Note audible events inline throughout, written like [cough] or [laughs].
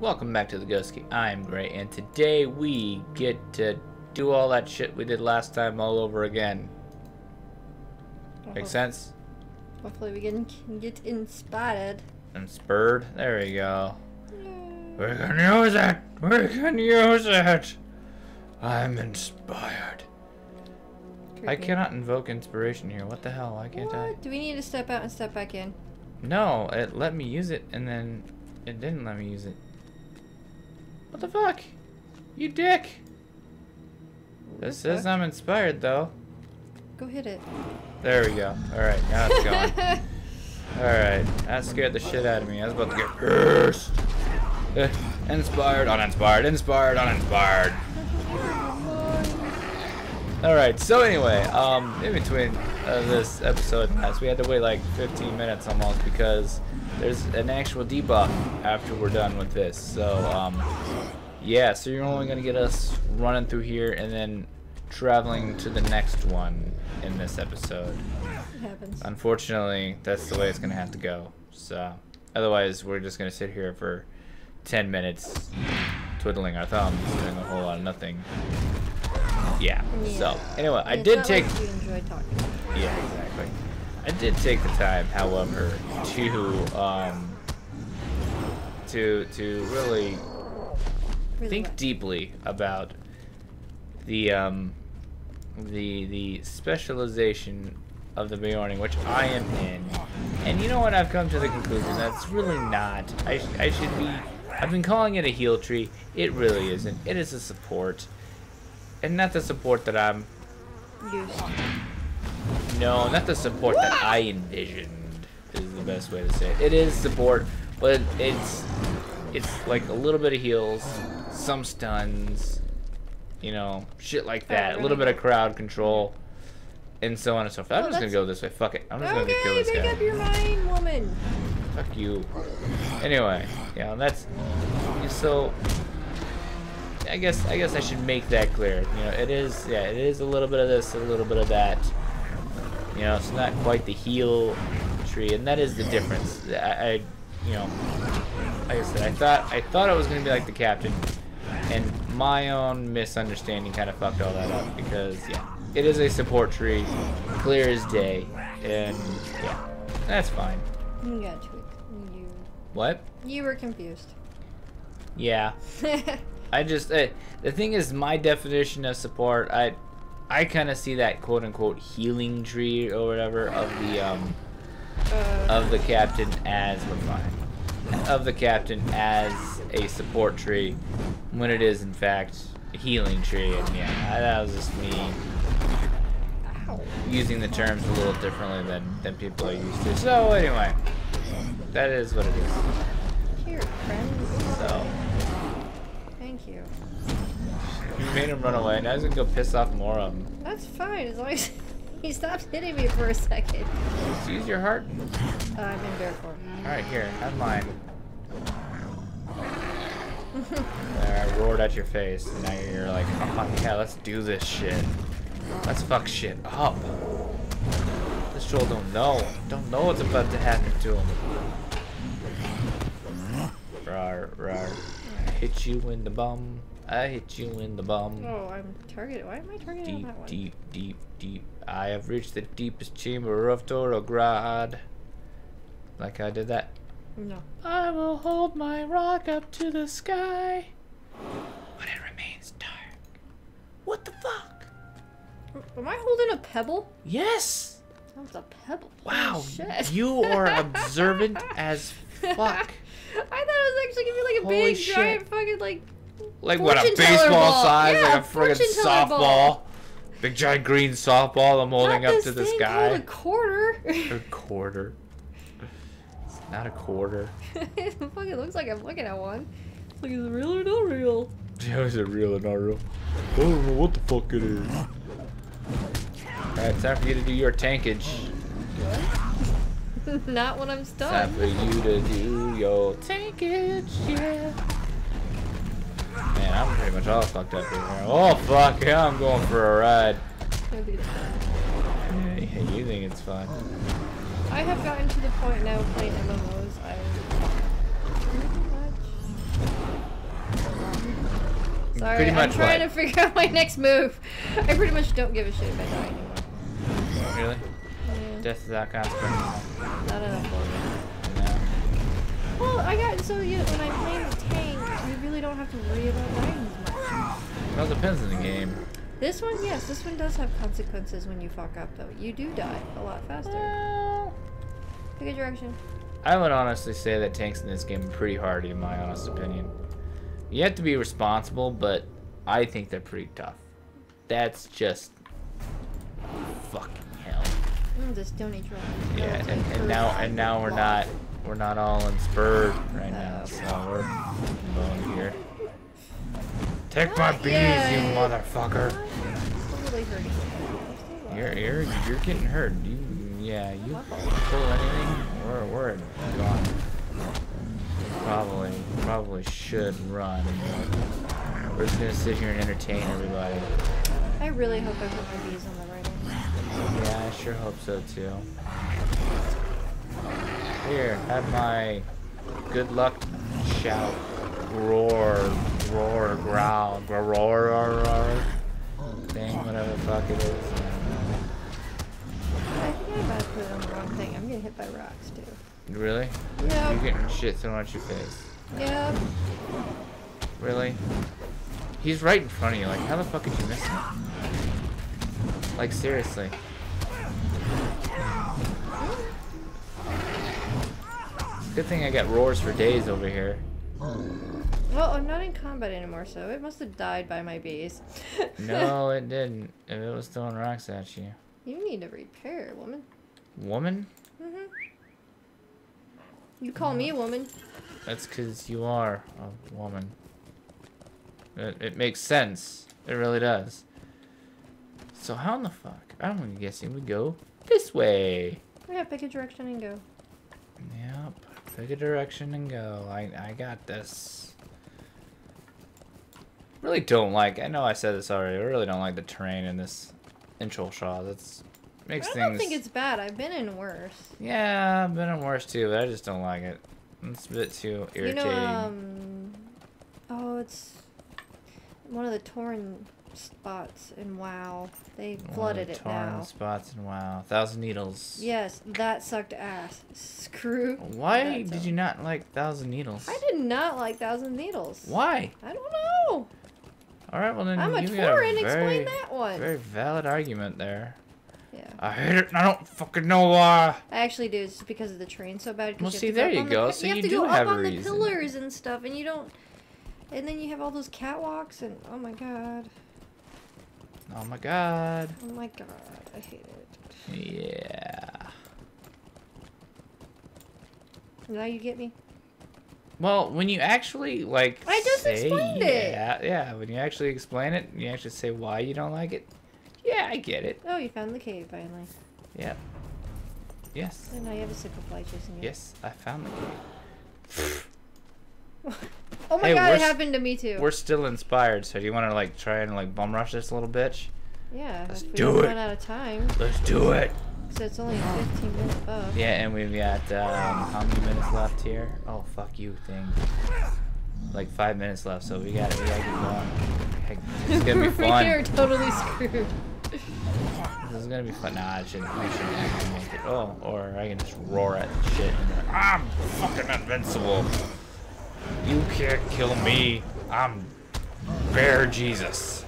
Welcome back to the Ghost Key. I'm Gray, and today we get to do all that shit we did last time all over again. Make uh-huh. sense? Hopefully we can get inspired. And spurred. There we go. We can use it. We can use it. I'm inspired. I cannot invoke inspiration here. What the hell? Why can't I? Do we need to step out and step back in? No, it let me use it, and then it didn't let me use it. What the fuck? You dick! This says? I'm inspired, though. Go hit it. There we go. Alright, now it's gone. [laughs] Alright, that scared the shit out of me. I was about to get cursed. [laughs] Inspired, uninspired, inspired, uninspired. Alright, so anyway, um, in between uh, this episode, as we had to wait like 15 minutes almost because there's an actual debuff after we're done with this. So, um, yeah, so you're only gonna get us running through here and then traveling to the next one in this episode. Happens. Unfortunately, that's the way it's gonna have to go. So, otherwise, we're just gonna sit here for 10 minutes, twiddling our thumbs, doing a whole lot of nothing. Yeah. So, anyway, I did take. Like you enjoy talking. Yeah, exactly. I did take the time, however, to um, to to really Really think what? deeply about the um, the the specialization of the Beorning, which I am in. And you know what? I've come to the conclusion that's really not. I, sh- I should be. I've been calling it a heal tree. It really isn't. It is a support, and not the support that I'm. Used. No, not the support that I envisioned. Is the best way to say it. It is support, but it's it's like a little bit of heals, some stuns, you know, shit like that. A little bit of crowd control, and so on and so forth. I'm Well, just gonna go this way. Fuck it. I'm just gonna kill Okay, this make guy. up your mind, woman. Fuck you. Anyway, yeah, that's so. I guess I guess I should make that clear. You know, it is yeah, it is a little bit of this, a little bit of that. You know, it's not quite the heal tree, and that is the difference. I, I you know, like I said, I thought I thought it was gonna be like the captain, and my own misunderstanding kind of fucked all that up because yeah, it is a support tree, clear as day, and yeah, that's fine. You got to. You, What? you were confused. Yeah, [laughs] I just uh, the thing is my definition of support. I I kind of see that quote unquote healing tree or whatever of the um uh, of the captain as we're fine of the captain as a support tree when it is in fact a healing tree. And yeah, I- that was just me using the terms a little differently than than people are used to. So anyway, that is what it is. Here, friends. So. Thank you. You made him run away. Now he's gonna go piss off more of them. That's fine as long as [laughs] he stops hitting me for a second. Just use your heart. Uh, I'm in bear form. Alright, here, have mine. [laughs] There, I roared at your face, and now you're like, oh yeah, let's do this shit. Let's fuck shit up. This troll don't know. Don't know what's about to happen to him. Rar, rar. Hit you in the bum. I hit you in the bum. Oh, I'm targeted. Why am I targeted on Deep, that one? deep, deep, deep. I have reached the deepest chamber of Torograd. Like I did that. No. I will hold my rock up to the sky. But it remains dark. What the fuck? Am I holding a pebble? Yes! That was a pebble. Wow, you are [laughs] observant as fuck. I thought it was actually gonna be like a Holy big shit. giant fucking like. Like what, a baseball ball. size, Yeah, like a friggin' softball. ball. Big giant green softball I'm holding up this to this sky. A quarter. A quarter. It's not a quarter. [laughs] it fucking looks like I'm looking at one. It's like, is it real or not real? Yeah, [laughs] is it real or not real? I don't know what the fuck it is. Alright, time for you to do your tankage. [laughs] not when I'm Time stunned. for you to do your tankage, yeah. Man, I'm pretty much all fucked up here. Oh fuck, yeah, I'm going for a ride. I think it's fun. Yeah, you think it's fun. I have gotten to the point now playing MMOs. I pretty much Sorry, pretty much I'm trying what? to figure out my next move. I pretty much don't give a shit if I die anymore. Really? Yeah, Death without consequence? not enough for me. No. Well, I got so you when I'm playing the tank, you really don't have to worry about dying as much. Well, it depends on the game. This one, yes, this one does have consequences when you fuck up though. You do die a lot faster. Well, Pick a direction. I would honestly say that tanks in this game are pretty hardy, in my honest opinion. You have to be responsible, but I think they're pretty tough. That's just fucking Mm, Stone Age rock. Yeah, and, and now and now we're not we're not all in spurred right now, so we're going here. Take my bees, you motherfucker! Totally hurting. I'm still You're you're you're getting hurt. You yeah, you pull anything, we're we're gone. Probably probably should run. We're just gonna sit here and entertain everybody. I really hope I put my bees on the. Yeah, I sure hope so too. Here, have my good luck shout, roar, roar, growl, roar, roar, roar, roar thing, whatever the fuck it is. I think I might have put it on the wrong thing. I'm getting hit by rocks too. Really? Yeah. You're getting shit thrown at your face. Yep. Really? He's right in front of you. Like, how the fuck did you miss him? Like, seriously. Good thing I got roars for days over here. Well, I'm not in combat anymore, so it must have died by my bees. [laughs] No, it didn't. If it was throwing rocks at you. you need to repair, woman. Woman? Mm hmm You call me a woman. That's because you are a woman. It, it makes sense. It really does. So how in the fuck? I'm guessing we go this way. Yeah, pick a direction and go. Pick a direction and go. I I got this. Really don't like. I know I said this already. I really don't like the terrain in this intro shot. That's makes things... I don't think it's bad. I've been in worse. Yeah, I've been in worse too, but I just don't like it. It's a bit too irritating. You know, um, oh, it's one of the torn spots in WoW. They flooded it now. spots and wow, thousand needles. Yes, that sucked ass. [laughs] Screw. Why did you not like thousand needles? I did not like Thousand Needles. Why? I don't know. All right, well then I'm a you got Tauren. a Explain very, that one. very valid argument there. Yeah. I hate it. and I don't fucking know why. I actually do. It's just because of the train so bad. Well, you see, there you on the go. So you have you to do go have up on the pillars and stuff, and you don't. And then you have all those catwalks, and oh my god, Oh my god. oh my god, I hate it. Yeah. Now you get me. Well, when you actually like I just say, explained it. yeah, Yeah, when you actually explain it, and you actually say why you don't like it. Yeah, I get it. Oh, you found the cave finally. Yep. Yes. And now you have a sickle fly chasing you. Yes, I found the cave. [laughs] [laughs] Oh my Hey, god, it happened to me too. We're still inspired, so do you want to like try and like bum rush this little bitch? yeah, Let's do it. run out of time. Let's do it. So it's only a 15 minute buff. Yeah, and we've got um, how many minutes left here? Oh fuck you, thing. Like five minutes left, so we got to We gotta get going. It's gonna be [laughs] fun. we are totally screwed. This is gonna be fun. Nah, I should I should actually make it. Oh, or I can just roar at shit. I'm fucking invincible. You can't kill me. I'm Bear Jesus.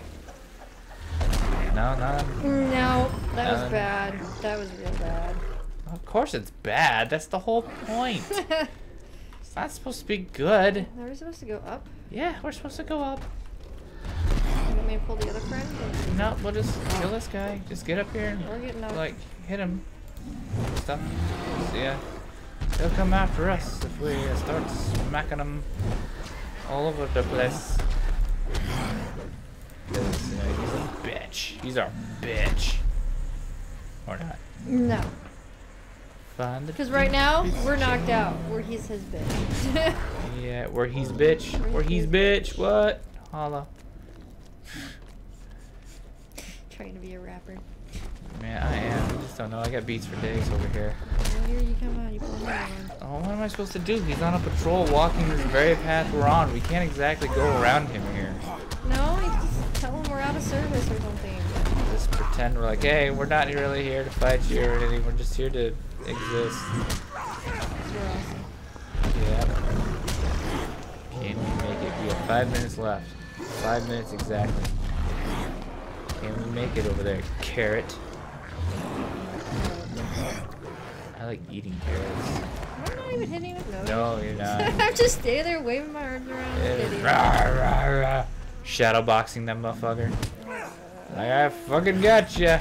No, no. No, that was bad. That was real bad. Of course it's bad. That's the whole point. [laughs] it's not supposed to be good. Are we supposed to go up? Yeah, we're supposed to go up. You want me to pull the other friend? No, we'll just kill this guy. Just get up here We're getting up. and like hit him. Stuff. Yeah. They'll come after us if we uh, start smacking them all over the place. 'Cause, you know, he's a bitch. He's our bitch. Or not. No. Find the Because right now, we're knocked out. Where he's his bitch. [laughs] Yeah, where he's bitch. Where he's bitch. What? Holla. Trying to be a rapper. Man, I am. I just don't know. I got beats for days over here. Here you come on. You pull one. Oh, what am I supposed to do? He's on a patrol walking this very path we're on. We can't exactly go around him here. No, just tell him we're out of service or something. Just pretend we're like, hey, we're not really here to fight you or anything. We're just here to exist. Awesome. Yeah. Can we make it? We have five minutes left. Five minutes exactly. Can we make it over there, carrot? I like eating carrots. I'm not even hitting with no. No, you're not. [laughs] I'm just standing there waving my arms around. Yeah, rah, rah, rah. Shadow boxing that motherfucker. Like, I fucking got gotcha.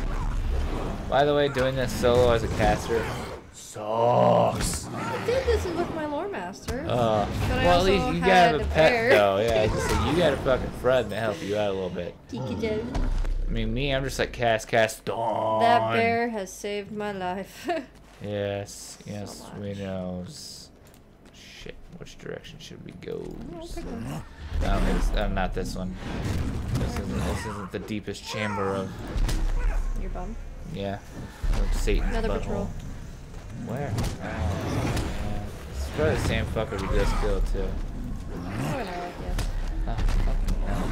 By the way, doing this solo as a caster sucks. I did this with my lore master. Uh, well, at least you got a pet though. Yeah, I just said [laughs] you got a fucking friend to help you out a little bit. I mean, me, I'm just like cast, cast, dawn. That bear has saved my life. [laughs] Yes, yes, So we knows. Shit, which direction should we go? No, it's, uh, not this one. This isn't, this isn't the deepest chamber of, Your bum. yeah, of Satan's Another butthole. patrol. Where? Oh, yeah. It's probably the same fucker we just killed too. Oh, and I like yes. Fucking hell.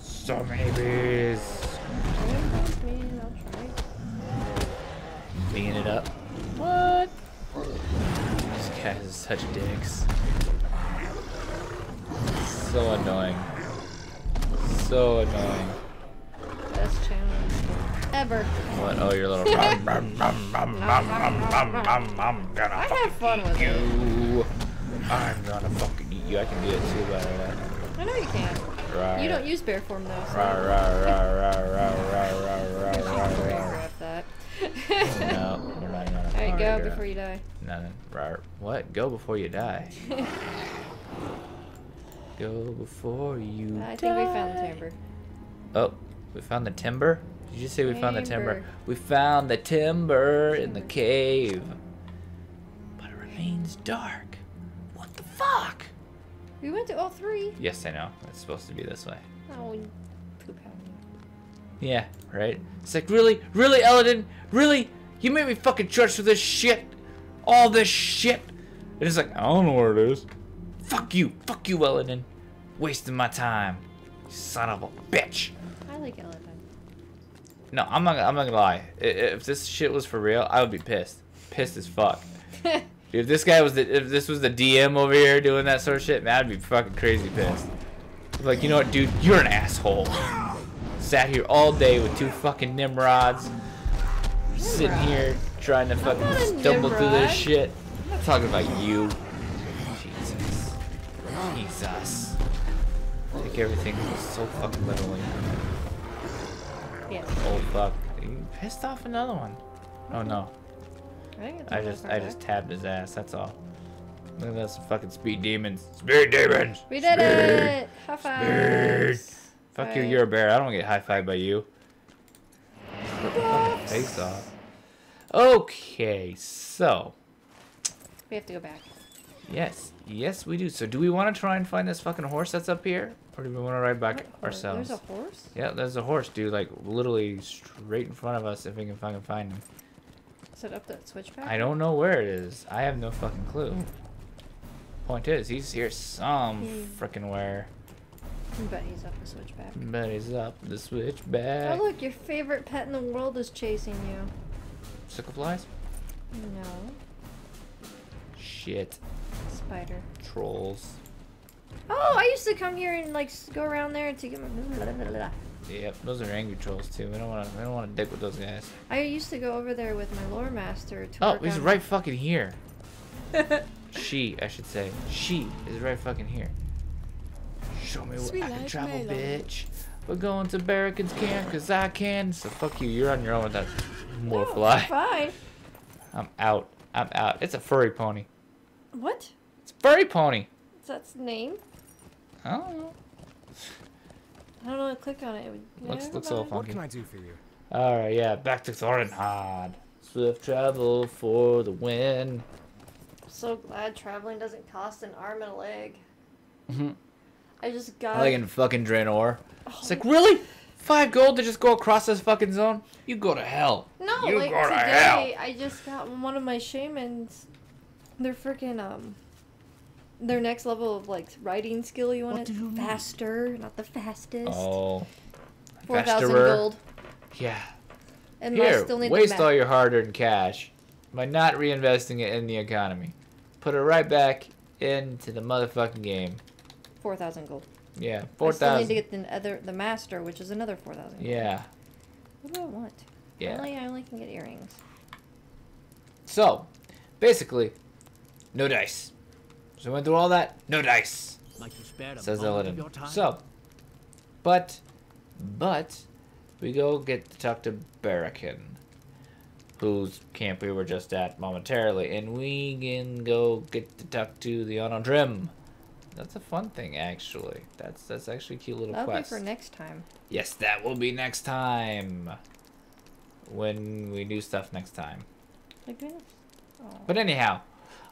So many bees. Don't me, I'll try. Being it up. What? These guys are such dicks. So annoying. So annoying. Best challenge ever. What? Oh, your little. rum, rum, rum, rum, rum, rum, rum, rum, I'm gonna I have fun with it. you. I'm gonna fucking eat you. I can do it too, by the way. I know you can. Rawr. You don't use bear form though. So Rawr, rawr, rawr, rawr, rawr, rawr, rawr, rawr, rawr, rawr. that. No, we're not. Alright, go choreograph. before you die. No, no. Rawr. What? Go before you die. [laughs] Go before you I think we found the timber. Oh, we found the timber? Did you say we found the timber? Timber. We found the timber in the cave. But it remains dark. What the fuck? We went to all three. Yes, I know. It's supposed to be this way. Oh, we poop out. Yeah, right? It's like, really? Really, Elladan? Really? You made me fucking trudge through this shit? All this shit? And it's like, I don't know where it is. Fuck you. Fuck you, Elladan. Wasting my time. Son of a bitch. I like elephant. No, I'm not. I'm not gonna lie. If this shit was for real, I would be pissed. Pissed as fuck. [laughs] If this guy was the, if this was the DM over here doing that sort of shit, man, I'd be fucking crazy pissed. Like, you know what, dude? You're an asshole. [laughs] Sat here all day with two fucking Nimrods, sitting here trying to fucking stumble through this shit. I'm not talking about you. Jesus. Jesus. Take everything so fucking literally. Yeah. Oh fuck. You pissed off another one. Oh no. I, I just I just tabbed his ass, that's all. Look at those fucking speed demons. Speed demons! We did Speed. it! High fives! Fuck you, you're a bear. I don't get high five by you. Rip my face off. Okay, so We have to go back. yes, yes we do. So do we want to try and find this fucking horse that's up here, or do we want to ride back What ourselves? There's a horse? Yeah, there's a horse, dude. Like literally straight in front of us. If we can fucking find him. Is it up that switchback? I don't know where it is. I have no fucking clue. Point is, he's here some frickin' where. Bet he's up the switchback. But he's up the switchback. Oh look, your favorite pet in the world is chasing you. Sickle flies? No. Shit. Spider. Trolls. Oh, I used to come here and like go around there to get my. Yep, those are angry trolls too. We don't want to. We don't want to dick with those guys. I used to go over there with my lore master to Oh, he's right fucking here. [laughs] she, I should say. She is right fucking here. Show me what Sweet I can life, travel, Milo. bitch. We're going to Barachen's camp because I can. So fuck you. You're on your own with that more No, fly. Fine. I'm out. I'm out. It's a furry pony. What? It's a furry pony. Is that its name? I don't know. I don't know. Click on it. it would, Looks- looks all by. fun. What can I do for you? Alright, yeah, back to Thorenhad. Swift travel for the win. So glad traveling doesn't cost an arm and a leg. Mhm. I just got. like in fucking Draenor. Oh, It's like, really? Five gold to just go across this fucking zone? You go to hell. no, you like go to today, I just got one of my shamans. They're freaking um. Their next level of like riding skill, you want it do you mean? faster, not the fastest. Oh. Four thousand gold. Yeah. And I Here, still need waste all your hard-earned cash by not reinvesting it in the economy. Put it right back into the motherfucking game. Four thousand gold. Yeah, 4,000. I still need to get the other the master, which is another four thousand. Yeah, What do I want? yeah. Only I only can get earrings. So, basically, no dice. So we went through all that. No dice. Like you spared Says moment Illidan. So, but, but, we go get to talk to Barachen, whose camp we were just at momentarily, and we can go get to talk to the Onodrim. That's a fun thing, actually. That's that's actually a cute little That'll quest. be for next time. yes, that will be next time. When we do stuff next time. Like this. Oh. But anyhow,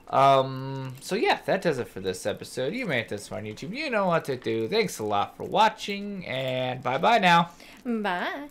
um, so yeah, that does it for this episode. You made it this far on YouTube. You know what to do. Thanks a lot for watching, and bye bye now. Bye.